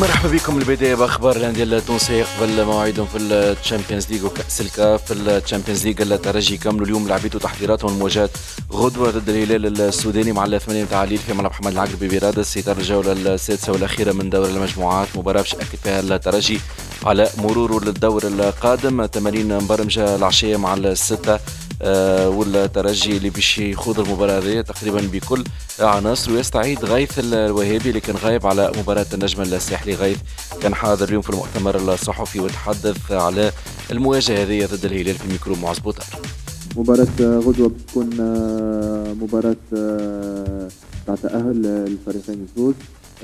مرحبا بكم البداية بأخبار الانديه التونسيه قبل موعدهم في ال Champions League وكأس الكاف في ال Champions League الترجي كملوا اليوم لعبيتوا تحضيراتهم لمواجهة غدوة ضد الهلال السوداني مع الثمانية نتاع الليل في ملعب محمد العقربي برادس في إطار الجولة السادسة والأخيرة من دور المجموعات. مباراة باش يأكد فيها الترجي على مروره للدور القادم. تمارين مبرمجة العشية مع الستة. آه، والترجي اللي باش يخوض المباراة هذه تقريبا بكل عناصر. ويستعيد غيث الوهابي اللي كان غايب على مباراة النجم الساحلي. غيث كان حاضر اليوم في المؤتمر الصحفي وتحدث على المواجهة هذه ضد الهلال في ميكرو معز بوتر مباراة غدوة بتكون آه، مباراة آه، تاع تأهل الفريقين الزوز.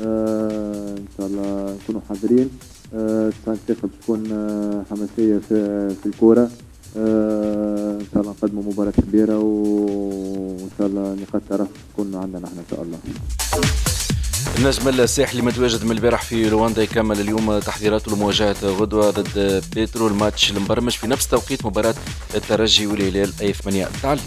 إن شاء الله نكونوا حاضرين. الساعة بتكون حماسية في الكورة. إن شاء الله نقدموا مباراة كبيرة وإن شاء الله نقاط شرف تكون عندنا إحنا إن شاء الله. النجم الساحلي متواجد من البارح في رواندا يكمل اليوم تحضيراته لمواجهة غدوة ضد بيترو الماتش المبرمج في نفس توقيت مباراة الترجي والهلال أي 8 تعليق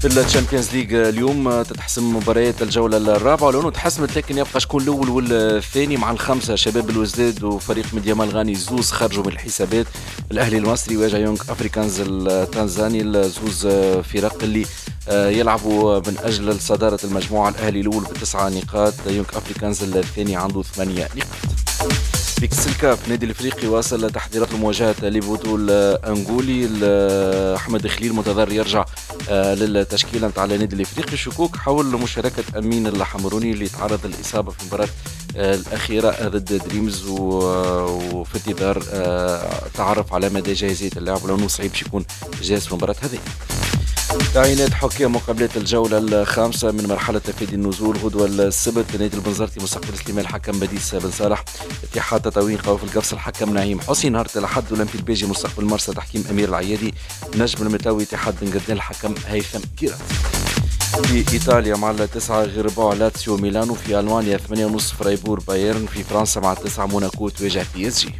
في ال Champions League اليوم تتحسم مباريات الجولة الرابعة. ولو تحسمت لكن يبقى شكون الأول والثاني مع الخمسة شباب بلوزداد وفريق ميدياما الغاني زوز خرجوا من الحسابات. الأهلي المصري يواجه يونغ أفريكانز التنزاني. الزوز فرق اللي يلعبوا من أجل صدارة المجموعة. الأهلي الأول بتسعه نقاط يونغ أفريكانز الثاني عنده ثمانية نقاط. في كاس الكاف النادي الإفريقي واصل تحضيرات لمواجهة لوبيتو الأنغولي. احمد خليل منتظر يرجع آه، للتشكيلة نتاع النادي الإفريقي. شكوك حول مشاركة أمين الحمروني اللي تعرض للإصابة في المباراة آه، الأخيرة ضد دريمز وفي انتظار آه، تعرف على مدى جاهزية اللاعب لأنه صعيب يكون جاهز في المباراة هذه. تعيينات حكام مقابلات الجولة الخامسة من مرحلة تفادي النزول غدوة السبت نادي البنزرتي مستقبل سليمان الحكم بديس بن صالح. اتحاد تطاوين قوافل القفص الحكم نعيم حسين نهار الأحد أولمبي البيجي مستقبل مرسى تحكيم أمير العيادي. نجم المتاوي اتحاد بن قردان الحكم هيثم كيرات في إيطاليا مع التسعة غير ربع لاتسيو ميلانو في ألمانيا ثمانية ونص فرايبور بايرن في فرنسا مع التسعة موناكو تواجه PSG.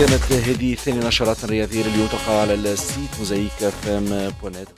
كانت هذه ثاني نشرات رياضية اليوم تقع على ال site موزاييك FM point net